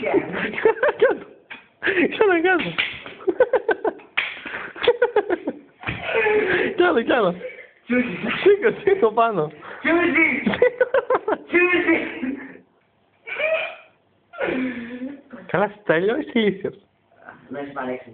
Κι άλλο, κι άλλο. Κι άλλο, κι άλλο. Σήκω, σήκω πάνω. Τσούζι! Τσούζι! Καλά, τέλειο ή ηλίθιος. Να είσαι.